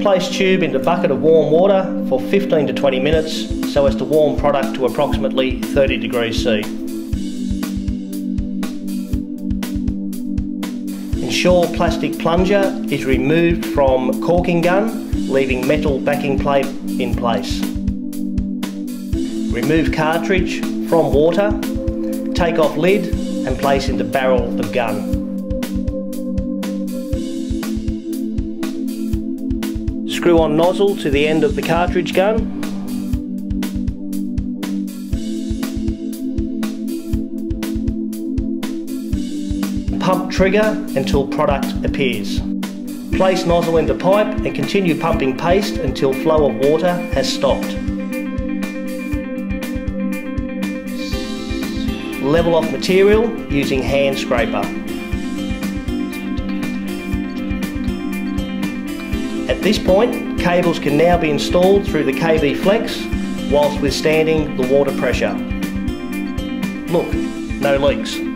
Place tube into bucket of warm water for 15 to 20 minutes so as to warm product to approximately 30 degrees C. Ensure plastic plunger is removed from caulking gun, leaving metal backing plate in place. Remove cartridge from water, take off lid and place into barrel of gun. Screw on nozzle to the end of the cartridge gun. Pump trigger until product appears. Place nozzle into pipe and continue pumping paste until flow of water has stopped. Level off material using hand scraper. At this point, cables can now be installed through the KB Flex whilst withstanding the water pressure. Look, no leaks.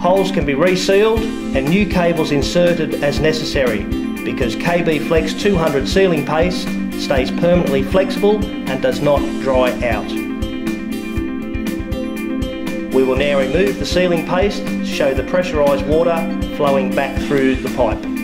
Holes can be resealed and new cables inserted as necessary because KB Flex 200 sealing paste stays permanently flexible and does not dry out. We will now remove the sealing paste to show the pressurised water flowing back through the pipe.